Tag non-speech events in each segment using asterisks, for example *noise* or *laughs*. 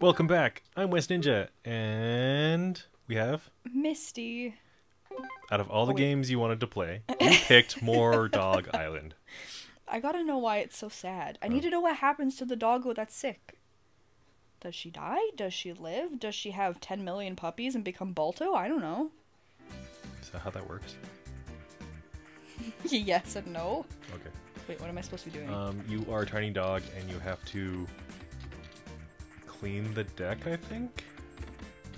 Welcome back. I'm West Ninja, and we have Misty. out of all the Oh, games you wanted to play, *laughs* you picked More Dog Island. I gotta know why it's so sad. I Oh. need to know what happens to the doggo that's sick. Does she die? Does she live? Does she have 10 million puppies and become Balto? I don't know. Is that how that works? *laughs* yes and no. Okay. Wait, what am I supposed to be doing? Um, you are a tiny dog, and you have to clean the deck. I think.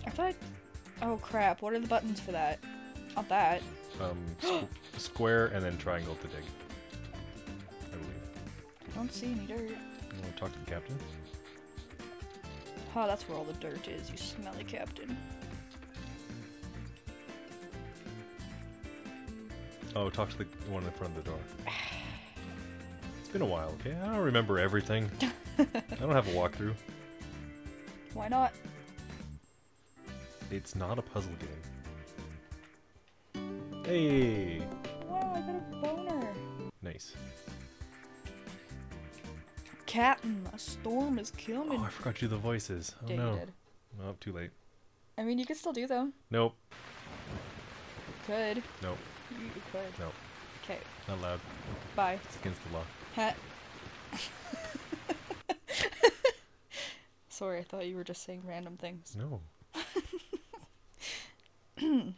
I thought. Oh crap! What are the buttons for that? Not that. Um, *gasps* squ- square and then triangle to dig. I believe. I don't see any dirt. You want to talk to the captain? Oh, that's where all the dirt is. You smelly captain. Oh, talk to the one in front of the door. It's been a while, okay? I don't remember everything. *laughs* I don't have a walkthrough. Why not? It's not a puzzle game. Hey! Wow, I got a boner. Nice. Captain, a storm is coming. Oh, I forgot to do the voices. Oh Yeah, you no. did. Oh, too late. I mean, you could still do them. Nope. Could. Nope. You, you could. Nope. Okay. Not allowed. Bye. It's against the law. Hat. *laughs* Sorry, I thought you were just saying random things. No. *coughs*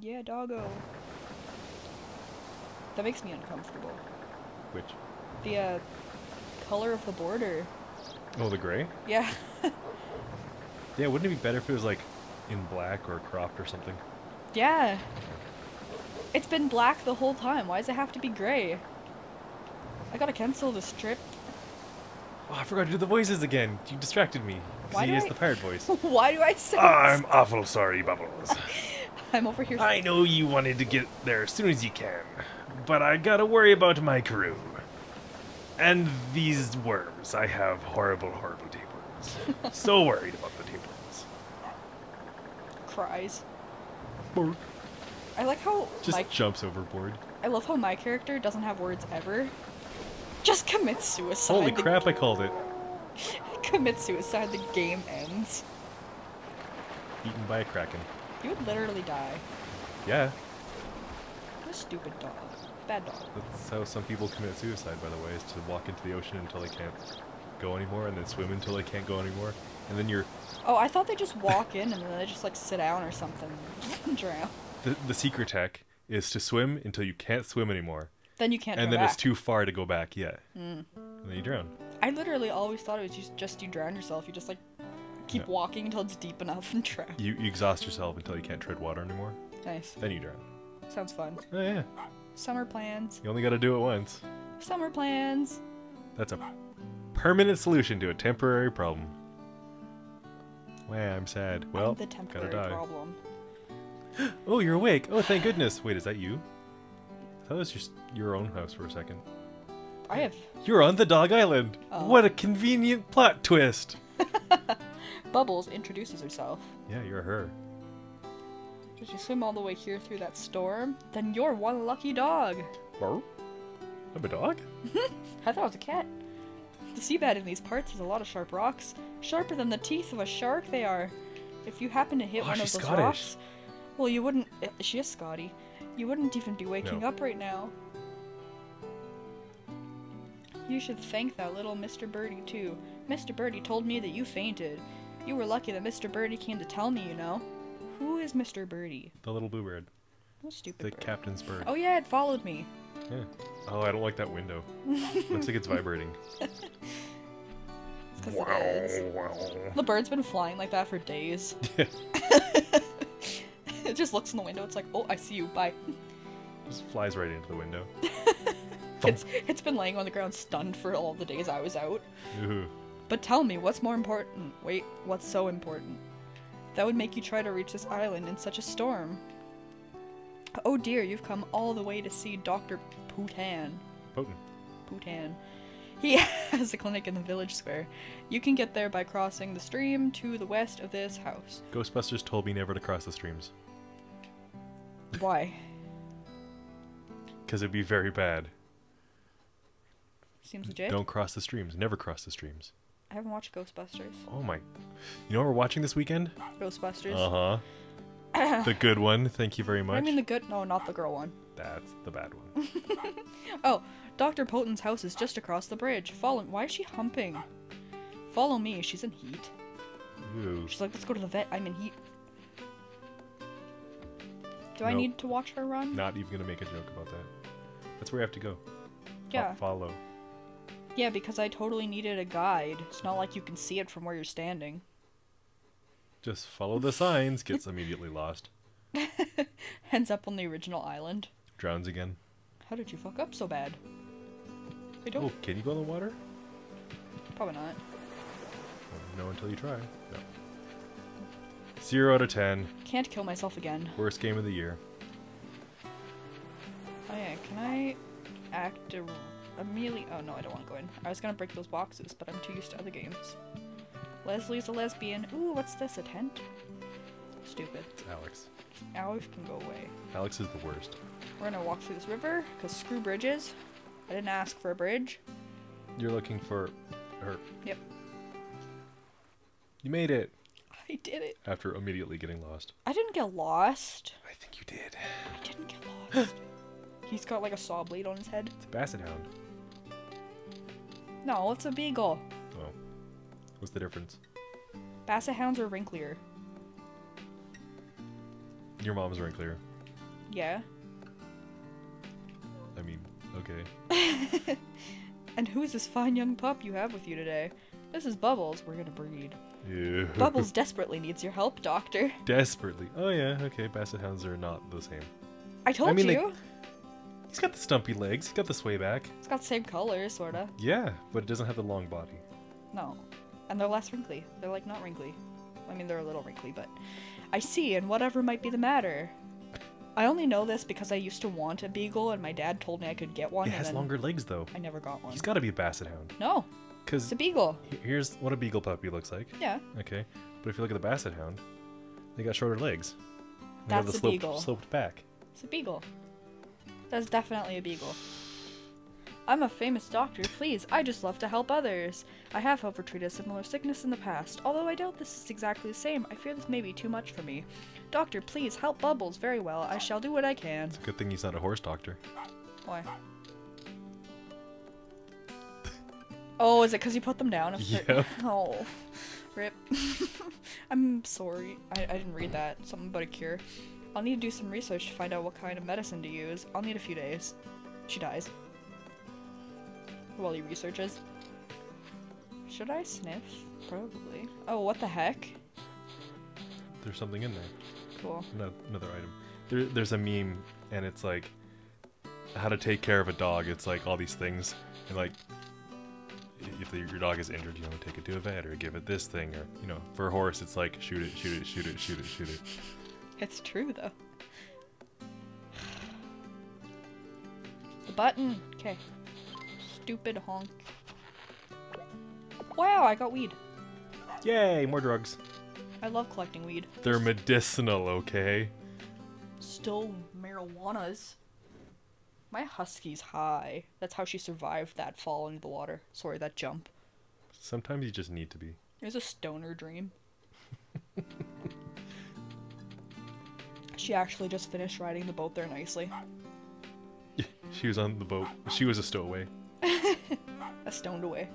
Yeah, doggo. That makes me uncomfortable. Which? The uh, color of the border. Oh, the gray? Yeah. *laughs* Yeah, wouldn't it be better if it was like in black or cropped or something? yeah. It's been black the whole time. Why does it have to be gray? I gotta cancel this trip. Oh, I forgot to do the voices again. You distracted me. 'cause Why he is I- the pirate voice. *laughs* Why do I say I'm awful sorry, Bubbles. *laughs* I'm over here. I know you wanted to get there as soon as you can, but I gotta worry about my crew. And these worms. I have horrible, horrible tapeworms. *laughs* so worried about the tapeworms. cries. Bork. I like how Just my jumps overboard. I love how my character doesn't have words ever. Just commit suicide. Holy crap, I called it. *laughs* commit suicide, the game ends. Eaten by a kraken. You would literally die. Yeah, What a stupid dog. Bad dog. that's how some people commit suicide, by the way, is to walk into the ocean until they can't go anymore, and then swim until they can't go anymore. And then you're Oh, I thought they just walk in and then they just like sit down or something and *laughs* drown. the, the secret tech is to swim until you can't swim anymore. Then you can't and then back. it's too far to go back yet. Mm. And then you drown. I literally always thought it was just, just you drown yourself. You just like keep No. walking until it's deep enough and drown. You, you exhaust yourself until you can't tread water anymore. Nice. Then you drown. Sounds fun. Oh yeah. Summer plans. You only got to do it once. Summer plans. That's a permanent solution to a temporary problem. Wow, I'm sad. Well, I'm the gotta die. problem. *gasps* Oh, you're awake. Oh, thank goodness. Wait, is that you? I it was just your own house for a second. I have You're on the Dog Island. Oh. What a convenient plot twist. *laughs* Bubbles introduces herself. Yeah, you're her. Did you swim all the way here through that storm? Then you're one lucky dog. I'm a dog? *laughs* I thought it was a cat. The seabed in these parts has a lot of sharp rocks. Sharper than the teeth of a shark, they are. If you happen to hit Oh, one of those Scottish. rocks, well, you wouldn't. uh, She is Scotty. You wouldn't even be waking No. up right now. You should thank that little Mr. Birdie too. Mr. Birdie told me that you fainted. You were lucky that Mr. Birdie came to tell me, you know. Who is Mr. Birdie? The little blue bird. What stupid The bird. captain's bird. Oh yeah, it followed me. Yeah. Oh, I don't like that window. Looks like it's *laughs* vibrating. It's it is. The bird's been flying like that for days. Yeah. *laughs* *laughs* it just looks in the window. It's like, oh, I see you. Bye. Just flies right into the window. *laughs* It's it's been laying on the ground stunned for all the days I was out. Ooh. But tell me, what's more important? Wait, what's so important? That would make you try to reach this island in such a storm. Oh dear, you've come all the way to see Dr. Putan. Potent. Bhutan. He *laughs* has a clinic in the village square. You can get there by crossing the stream to the west of this house. Ghostbusters told me never to cross the streams. Why? Because it'd be very bad. Seems legit. Don't cross the streams. Never cross the streams. I haven't watched Ghostbusters. Oh my. You know what we're watching this weekend? Ghostbusters. Uh huh. the good one. Thank you very much. *laughs* I mean the good. No, not the girl one. That's the bad one. *laughs* Oh, Dr. Poten's house is just across the bridge. Follow. Why is she humping? Follow me. She's in heat. Ooh. She's like, let's go to the vet. I'm in heat. Do I need to watch her run? Not even gonna make a joke about that. That's where you have to go. Yeah. follow. Yeah, because I totally needed a guide. It's not like you can see it from where you're standing. Just follow the signs. Gets immediately lost. *laughs* Ends up on the original island. Drowns again. How did you fuck up so bad? I don't. Oh, can you go in the water? Probably not. No, until you try. No. Zero out of ten. Can't kill myself again. Worst game of the year. Oh yeah, can I act a, immediately? Oh no, I don't want to go in. I was gonna break those boxes, but I'm too used to other games. Leslie's a lesbian. Ooh, what's this? A tent? Stupid. It's Alex. Alex can go away. Alex is the worst. We're gonna walk through this river, cause screw bridges. I didn't ask for a bridge. You're looking for her. Yep. You made it I did it. after immediately getting lost. I didn't get lost. I think you did. I didn't get lost. *gasps* He's got like a saw blade on his head. It's a basset hound. No, it's a beagle. Oh. What's the difference? Basset hounds are wrinklier. Your mom's wrinklier. Yeah. I mean, okay. *laughs* And who's this fine young pup you have with you today? This is Bubbles. We're gonna breed. Ew. Bubbles *laughs* desperately needs your help, Doctor. Desperately. Oh yeah, okay. Basset hounds are not the same. I told mean, like- you. He's got the stumpy legs. He's got the sway back. It's got the same color, sorta. Yeah, but it doesn't have the long body. No. And they're less wrinkly. They're like not wrinkly. I mean, they're a little wrinkly, but I see, and whatever might be the matter. I only know this because I used to want a beagle, and my dad told me I could get one. It has then longer legs though. I never got one. He's got to be a basset hound. No, Cause it's a beagle. here's what a beagle puppy looks like. Yeah, Okay, but if you look at the basset hound, they got shorter legs. They have That's the a sloped, beagle. sloped back. it's a beagle. That's definitely a beagle. I'm a famous doctor, please. I just love to help others. I have helped treat a similar sickness in the past, although I doubt this is exactly the same. I fear this may be too much for me. Doctor, please help Bubbles very well. I shall do what I can. It's a Good thing he's not a horse doctor. Why? Oh, is it because you put them down? *laughs* Yep. *laughs* Oh, rip. *laughs* I'm sorry. I, I didn't read that. Something about a cure. I'll need to do some research to find out what kind of medicine to use. I'll need a few days. She dies. While he researches. Should I sniff? Probably. Oh, what the heck? There's something in there. Cool. No, another item. There, there's a meme, and it's like how to take care of a dog. It's like all these things, and like if your dog is injured, you know, take it to a vet or give it this thing, or you know, for a horse, it's like shoot it, shoot it, shoot it, shoot it, shoot it. It's true, though. The button. Okay. Stupid honk. Wow, I got weed. Yay, more drugs. I love collecting weed. They're medicinal, okay? Still marijuanas. My husky's high. That's how she survived that fall into the water. Sorry, that jump. Sometimes you just need to be. It was a stoner dream. she actually just finished riding the boat there nicely. *laughs* She was on the boat. She was a stowaway. *laughs* A stoned away.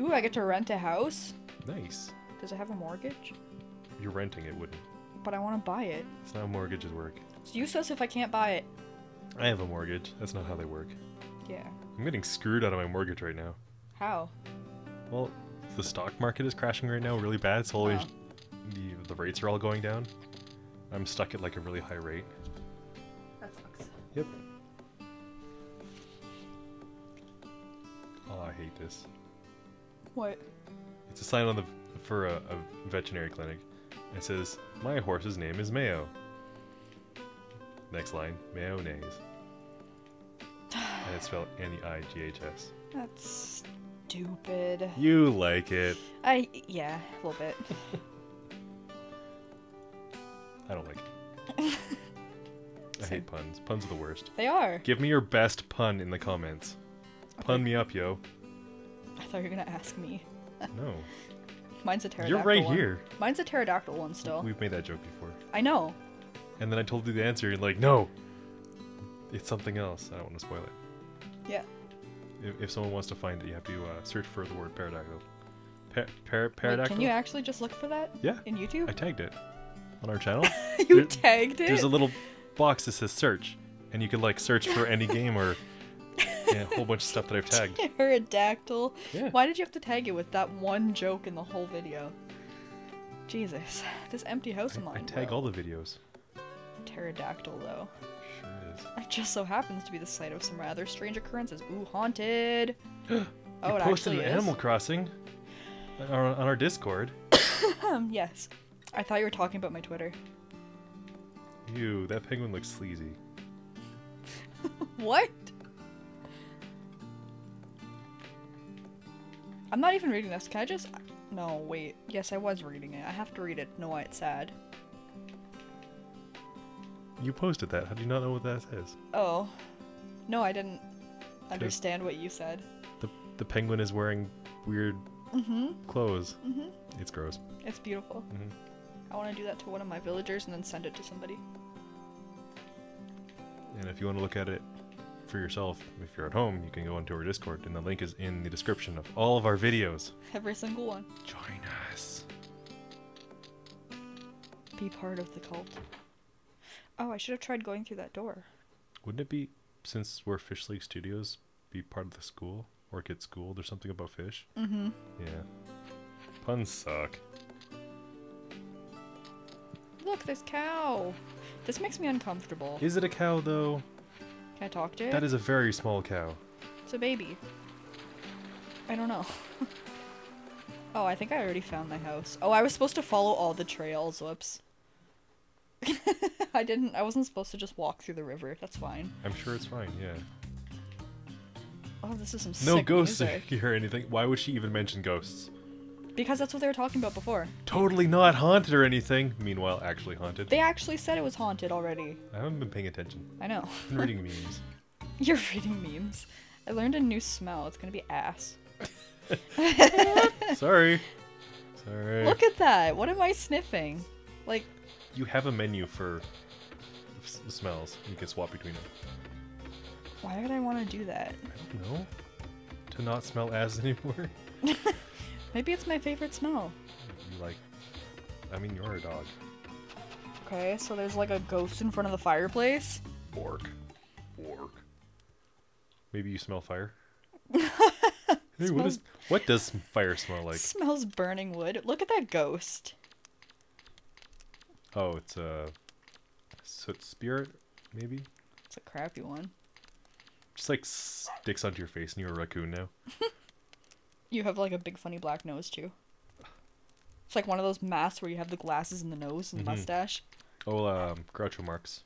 Ooh, I get to rent a house? Nice. Does it have a mortgage? You're renting it, wouldn't? But I want to buy it. It's not how mortgages work. It's useless if I can't buy it. I have a mortgage. That's not how they work. Yeah. I'm getting screwed out of my mortgage right now. How? Well, the stock market is crashing right now really bad, so always Oh. the, the rates are all going down. I'm stuck at like a really high rate. That sucks. Yep. Oh, I hate this. What? It's a sign on the for a, a veterinary clinic. It says, "My horse's name is Mayo." Next line, mayonnaise. and it's spelled N-E-I-G-H-S. That's stupid. You like it? I yeah, a little bit. *laughs* I don't like it. *laughs* I hate puns. Puns are the worst. They are. Give me your best pun in the comments. Pun me up, yo. I thought you were gonna ask me. *laughs* No. Mine's a pterodactyl. You're right one. here. Mine's a pterodactyl one still. We've made that joke before. I know. And then I told you the answer, and you're like, no. It's something else. I don't want to spoil it. Yeah. If, if someone wants to find it, you have to uh, search for the word pterodactyl. Pa- par- Wait, can you actually just look for that Yeah. in YouTube? I tagged it on our channel. *laughs* you there- tagged it. There's a little box that says search, and you can like search for any game or yeah, a whole bunch of stuff that I've *laughs* tagged. pterodactyl. Yeah. Why did you have to tag it with that one joke in the whole video? Jesus, this empty house of I, I mine. tag bro. all the videos. Pterodactyl though. Sure is. It just so happens to be the site of some rather strange occurrences. Ooh, haunted. You *gasps* oh, it posted an is. Animal Crossing on our, on our Discord. *coughs* Yes. I thought you were talking about my Twitter. Ew, that penguin looks sleazy. *laughs* What? I'm not even reading this. Can I just? No, wait. Yes, I was reading it. I have to read it. Know why it's sad. You posted that. How do you not know what that says? Oh, no, I didn't understand what you said. The the penguin is wearing weird Mm-hmm. clothes. Mm-hmm. It's gross. It's beautiful. Mhm. I want to do that to one of my villagers and then send it to somebody. And if you want to look at it for yourself, if you're at home, you can go into our Discord, and the link is in the description of all of our videos. Every single one. Join us. Be part of the cult. Oh, I should have tried going through that door. Wouldn't it be, since we're Fishleg Studios, be part of the school? Orchid School? There's something about fish? Mm-hmm. Yeah. Puns suck. Look, this cow. This makes me uncomfortable. Is it a cow, though? Can I talk to it? That is a very small cow. It's a baby. I don't know. *laughs* oh, I think I already found my house. Oh, I was supposed to follow all the trails. Whoops. *laughs* I didn't. I wasn't supposed to just walk through the river. That's fine. I'm sure it's fine, yeah. Oh, this is some No ghosts *laughs* music. here or anything. Why would she even mention ghosts? Because that's what they were talking about before. Totally not haunted or anything. Meanwhile, actually haunted. They actually said it was haunted already. I haven't been paying attention. I know. Been reading memes. *laughs* You're reading memes. I learned a new smell. It's gonna be ass. Sorry. Sorry. Look at that. What am I sniffing? Like, You have a menu for s- smells. You can swap between them. why would I want to do that? I don't know. To not smell as *laughs* anymore. *laughs* Maybe it's my favorite smell. You like. I mean, you're a dog. Okay, so there's like a ghost in front of the fireplace. Bork. Bork. Maybe you smell fire. *laughs* hey, what is? What does fire smell like? Smells burning wood. Look at that ghost. Oh, it's a soot spirit, maybe. It's a crappy one. Just like sticks onto your face, and you're a raccoon now. *laughs* You have like a big funny black nose too. It's like one of those masks where you have the glasses and the nose and the Mhm. mustache. Oh, um, Groucho Marx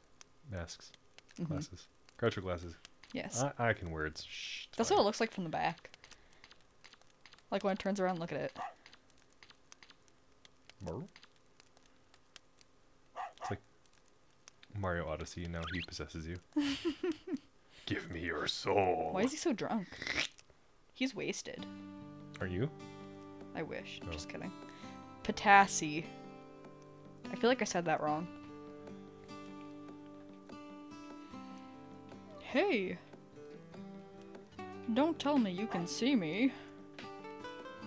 masks, Mhm. glasses, Groucho glasses. Yes. I, I can wear it. Shh, That's fine. what it looks like from the back. Like when it turns around, look at it It's like Mario Odyssey, and now he possesses you. *laughs* Give me your soul. Why is he so drunk? He's wasted. Are you? I wish. Oh. Just kidding. Potassi. I feel like I said that wrong. Hey. Don't tell me you can see me.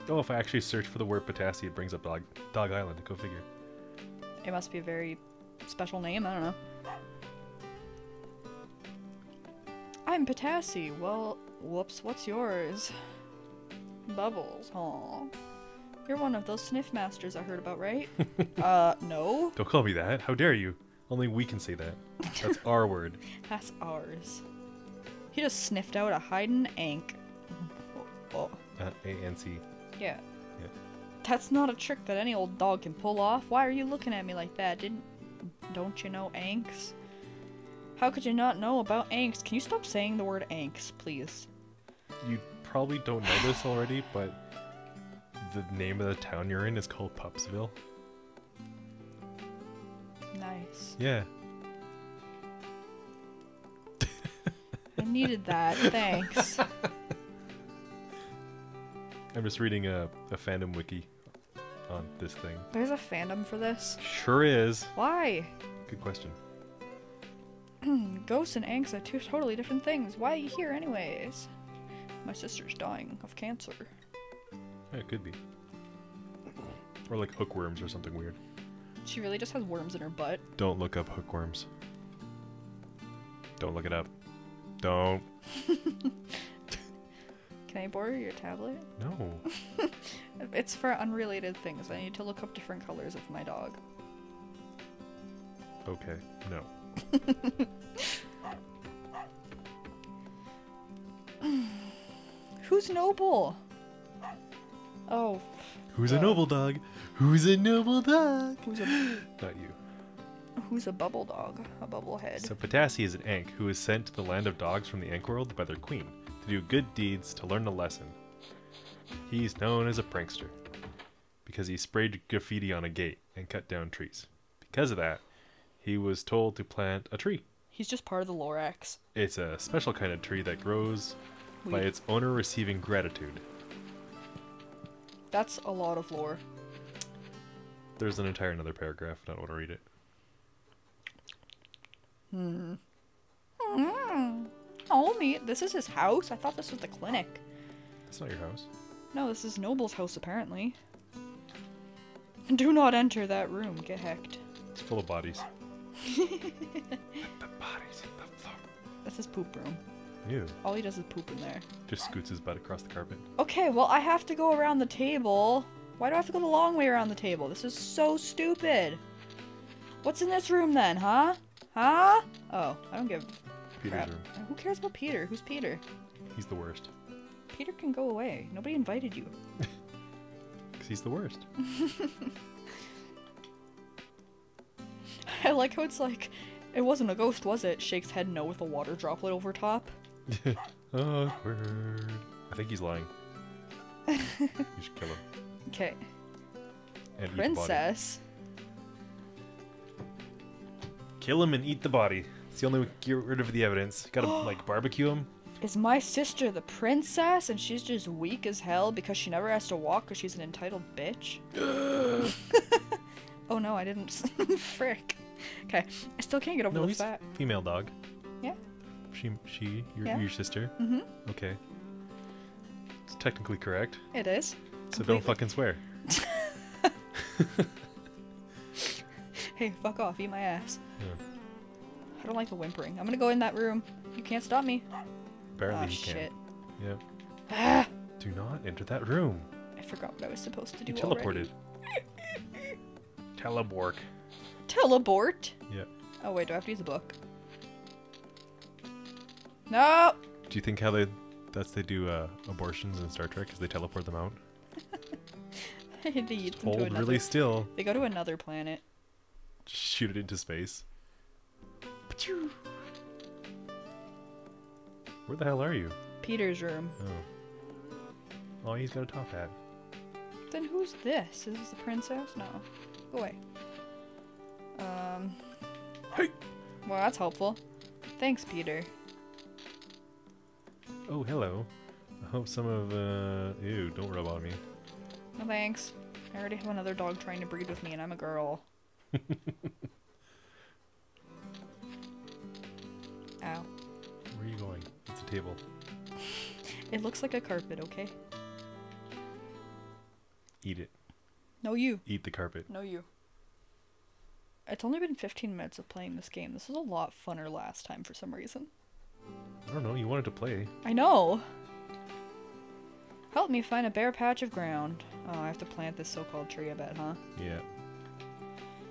Oh, if I actually search for the word potassium, it brings up Dog, Dog Island. Go figure. It must be a very special name. I don't know. I'm Potassi. Well, whoops, what's yours? Bubbles, huh? You're one of those sniff masters I heard about, right? *laughs* uh, no. Don't call me that. How dare you? Only we can say that. That's *laughs* our word. That's ours. He just sniffed out a hiding ank. Oh, Uh, A N C. yeah. Yeah. That's not a trick that any old dog can pull off. Why are you looking at me like that? Didn't don't you know anks? How could you not know about anks? Can you stop saying the word anks, please? You probably don't know this already, but the name of the town you're in is called Pupsville. Nice. Yeah. I needed that. *laughs* Thanks. I'm just reading a, a fandom wiki on this thing. There's a fandom for this. Sure is. Why? Good question. *clears throat* Ghosts and angst are two totally different things. Why are you here anyways? My sister's dying of cancer. Yeah, it could be. Or like hookworms or something weird. She really just has worms in her butt. Don't look up hookworms. Don't look it up. Don't. *laughs* Can I borrow your tablet? No. *laughs* It's for unrelated things. I need to look up different colors of my dog. Okay. No. *laughs* Who's noble? Oh, Who's a noble dog? Who's a noble dog? who's a *gasps* Not you. who's a bubble dog? A bubble head. So Potassi is an Ankh who is sent to the land of dogs from the Ankh world by their queen to do good deeds to learn a lesson. He's known as a prankster because he sprayed graffiti on a gate and cut down trees. Because of that, he was told to plant a tree. He's just part of the Lorax. It's a special kind of tree that grows by its owner receiving gratitude. That's a lot of lore. There's an entire another paragraph. I don't want to read it. Hmm. Oh, me. This is his house. I thought this was the clinic. It's not your house. No, this is Noble's house apparently. Do not enter that room. Get hecked. It's full of bodies. *laughs* the bodies in the floor. That's his poop room. Ew. All he does is poop in there. Just scoots his butt across the carpet. Okay, well, I have to go around the table. Why do I have to go the long way around the table? This is so stupid. What's in this room then, huh? Huh? Oh, I don't give Peter's crap. room. Who cares about Peter? Who's Peter? He's the worst. Peter can go away. Nobody invited you. *laughs* Because he's the worst. *laughs* I like how it's like, it wasn't a ghost, was it? Shakes head no with a water droplet over top. *laughs* Awkward. I think he's lying. you should kill him. Okay, And eat the body. princess. Kill him and eat the body. It's the only way to get rid of the evidence. Gotta, *gasps* like, barbecue him. Is my sister the princess and she's just weak as hell because she never has to walk because she's an entitled bitch? *gasps* *laughs* oh no, I didn't. *laughs* Frick. Okay, I still can't get over No, the fact. female dog. Yeah. She, she, your, Yeah. your sister. Mm-hmm. Okay. It's technically correct. It is. So don't fucking swear. *laughs* Hey, fuck off, eat my ass. Yeah. I don't like the whimpering. I'm gonna go in that room. You can't stop me. Apparently Ah, you can. shit. Yep. Ah! Do not enter that room. I forgot what I was supposed to do. You teleported. Telebork. Teleport? Yep. Oh wait, do I have to use a book? No! Do you think how they that's they do uh, abortions in Star Trek? because they teleport them out? *laughs* they eat them Hold another. really still. They go to another planet. Shoot it into space. Where the hell are you? Peter's room. Oh. Oh, he's got a top hat. Then who's this? Is this the princess? No. Go away. Um. Hey. Well, that's helpful. Thanks, Peter. Oh, hello. I hope some of uh ew, don't rub on me. No thanks. I already have another dog trying to breed with me, and I'm a girl. *laughs* table. It looks like a carpet, okay? Eat it. No, you. Eat the carpet. No, you. It's only been 15 minutes of playing this game. This was a lot funner last time for some reason. I don't know, you wanted to play. I know! Help me find a bare patch of ground. Oh, I have to plant this so-called tree, I bet, huh? Yeah.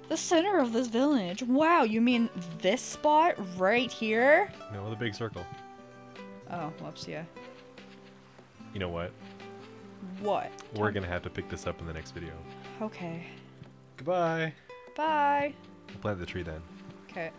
The center of this village. Wow, you mean this spot right here? No, the big circle. Oh, whoops, yeah. You know what? What? We're gonna have to pick this up in the next video. Okay. Goodbye. Bye. We'll plant the tree then. Okay.